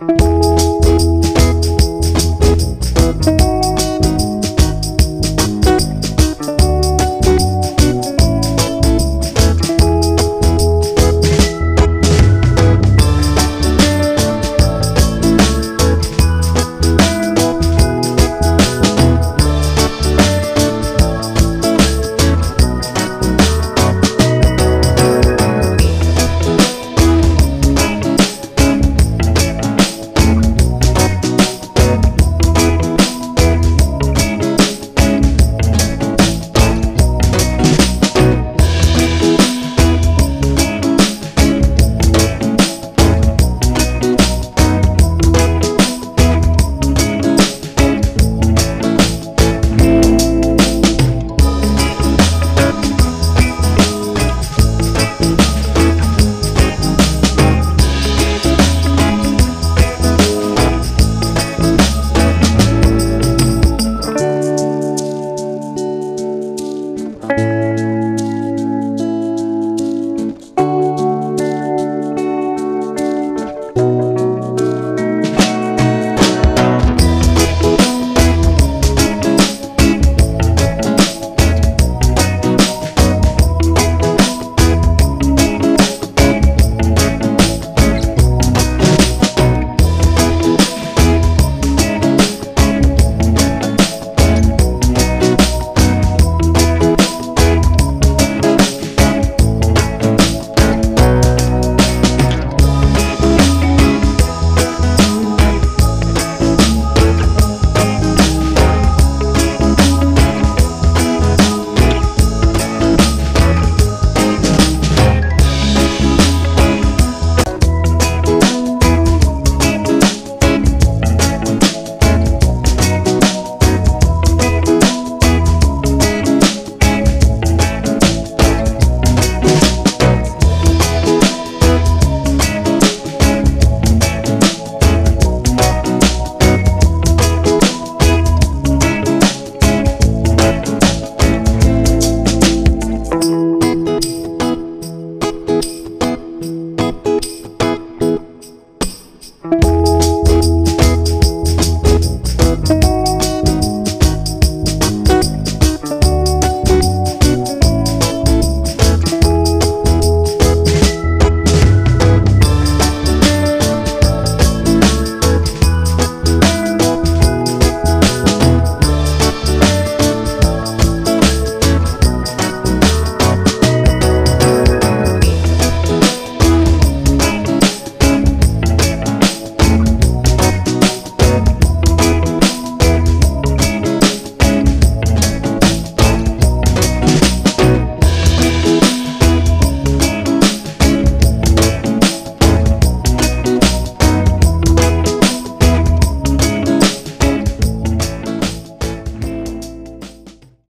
Música